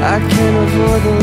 I can't avoid the